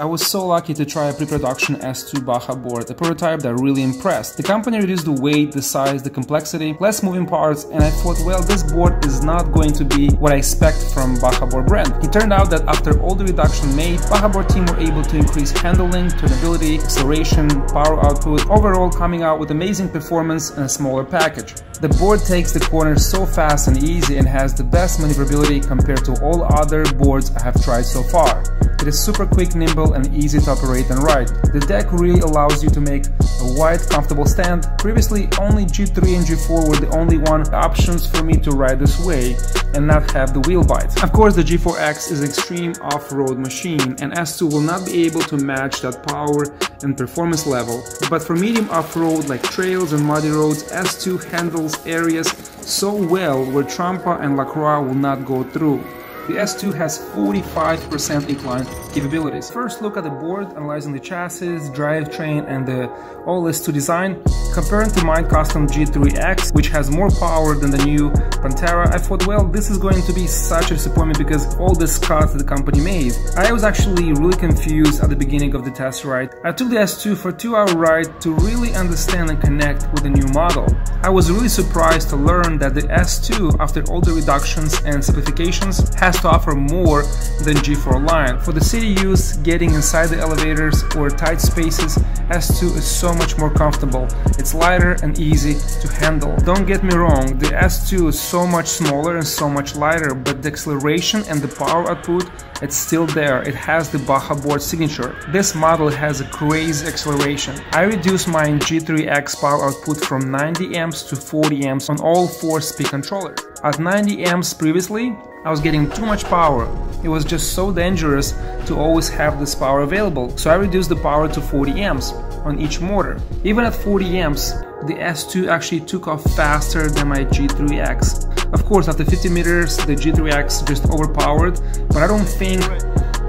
I was so lucky to try a pre-production S2 Baja board, a prototype that really impressed. The company reduced the weight, the size, the complexity, less moving parts, and I thought, well, this board is not going to be what I expect from Baja board brand. It turned out that after all the reduction made, Baja board team were able to increase handling, turnability, acceleration, power output, overall coming out with amazing performance in a smaller package. The board takes the corners so fast and easy and has the best maneuverability compared to all other boards I have tried so far. It is super quick, nimble and easy to operate and ride. The deck really allows you to make a wide, comfortable stand. Previously, only G3 and G4 were the only one options for me to ride this way and not have the wheel bite. Of course, the G4X is an extreme off-road machine and S2 will not be able to match that power and performance level. But for medium off-road like trails and muddy roads, S2 handles areas so well where Trampa and LaCroix will not go through. The S2 has 45% incline capabilities. First look at the board, analyzing the chassis, drivetrain and the all S2 design. Comparing to my custom G3X, which has more power than the new Pantera, I thought, well, this is going to be such a disappointment because all the cuts the company made. I was actually really confused at the beginning of the test ride. I took the S2 for a two hour ride to really understand and connect with the new model. I was really surprised to learn that the S2, after all the reductions and simplifications, has to offer more than G4 line. For the city use, getting inside the elevators or tight spaces, S2 is so much more comfortable. It's lighter and easy to handle. Don't get me wrong, the S2 is so much smaller and so much lighter, but the acceleration and the power output, it's still there. It has the Baja board signature. This model has a crazy acceleration. I reduced my G3X power output from 90 amps to 40 amps on all four speed controllers. At 90 amps previously, I was getting too much power. It was just so dangerous to always have this power available, so I reduced the power to 40 amps on each motor. Even at 40 amps, the S2 actually took off faster than my G3X. Of course, after 50 meters, the G3X just overpowered, but I don't think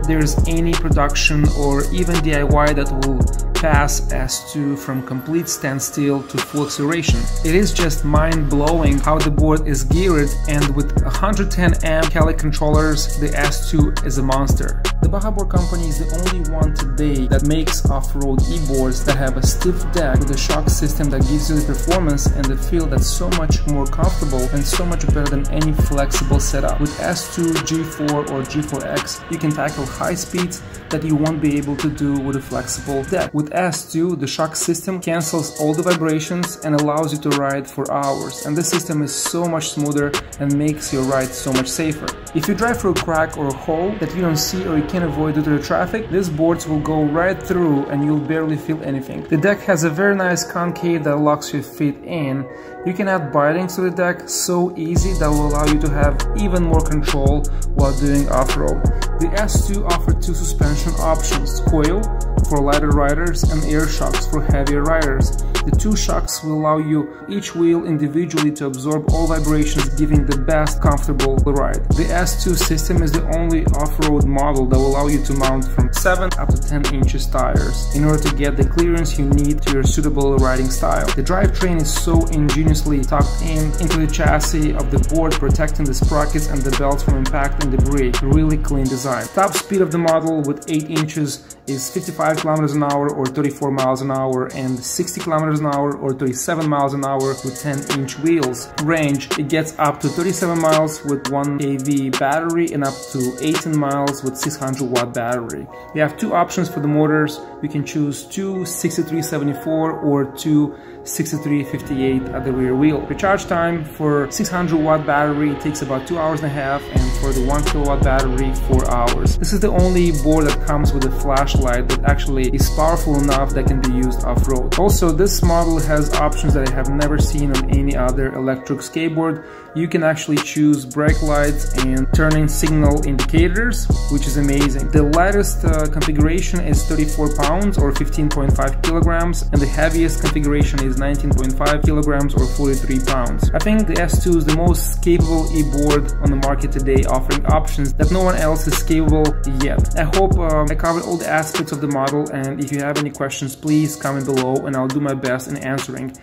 there's any production or even DIY that will pass S2 from complete standstill to full acceleration. It is just mind-blowing how the board is geared and with 110 amp Cali controllers, the S2 is a monster. The Baja Board company is the only one today that makes off-road e-boards that have a stiff deck with a shock system that gives you the performance and the feel that's so much more comfortable and so much better than any flexible setup. With S2, G4 or G4X, you can tackle high speeds that you won't be able to do with a flexible deck. With S2, the shock system cancels all the vibrations and allows you to ride for hours. And the system is so much smoother and makes your ride so much safer. If you drive through a crack or a hole that you don't see or you can't avoid due to the traffic, these boards will go right through and you'll barely feel anything. The deck has a very nice concave that locks your feet in. You can add bindings to the deck so easy that will allow you to have even more control while doing off-road. The S2 offers two suspension options, coil for lighter riders and air shocks for heavier riders. The two shocks will allow you each wheel individually to absorb all vibrations giving the best comfortable ride. The S2 system is the only off-road model that will allow you to mount from 7 up to 10 inches tires in order to get the clearance you need to your suitable riding style. The drivetrain is so ingeniously tucked in into the chassis of the board protecting the sprockets and the belts from impact and debris. Really clean design. Top speed of the model with 8 inches is 55 kilometers an hour or 34 miles an hour and 60 kilometers an hour or 37 miles an hour with 10 inch wheels. Range, it gets up to 37 miles with 1 kV battery and up to 18 miles with 600 watt battery. You have two options for the motors. We can choose two 6374 or two 6358 at the rear wheel. The charge time for 600 watt battery takes about 2 hours and a half and for the 1 kilowatt battery 4 hours. This is the only board that comes with a flashlight that actually is powerful enough that can be used off-road. Also this model has options that I have never seen on any other electric skateboard. You can actually choose brake lights and turning signal indicators which is amazing. The lightest uh, configuration is 34 pounds or 15.5 kilograms and the heaviest configuration is 19.5 kilograms or 43 pounds. I think the S2 is the most capable e-board on the market today offering options that no one else is capable yet. I hope um, I covered all the aspects of the model and if you have any questions please comment below and I'll do my best in answering.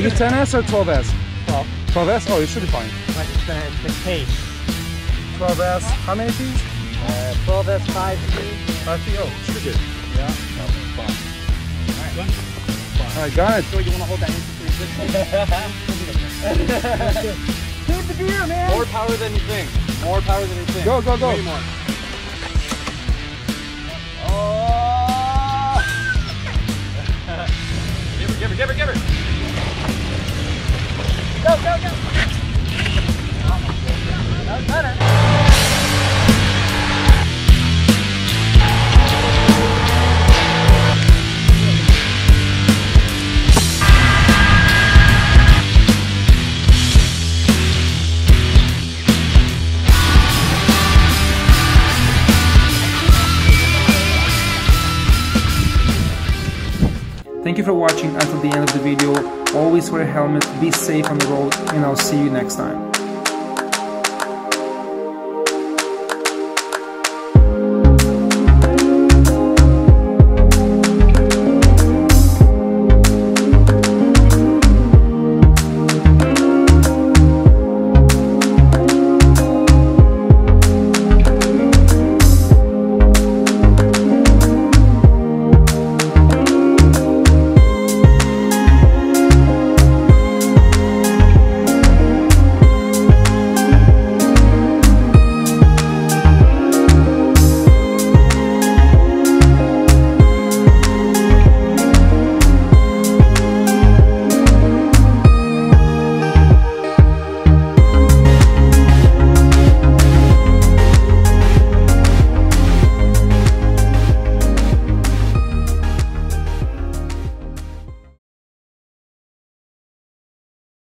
You 10s or 12s? 12. 12s? Oh, you should be fine. But it's the, it's the case. 12s. How many feet? Uh, 12S 5 speed. 5 feet. Oh, should be good. Yeah. Fine. All right, got it. So you want to hold that in Keep the gear, man. More power than you think. More power than you think. Go, go, go. Way more. Oh! Give her, give her, give her, give her. Go, go. Thank you for watching until the end of the video. Always wear a helmet, be safe on the road, and I'll see you next time.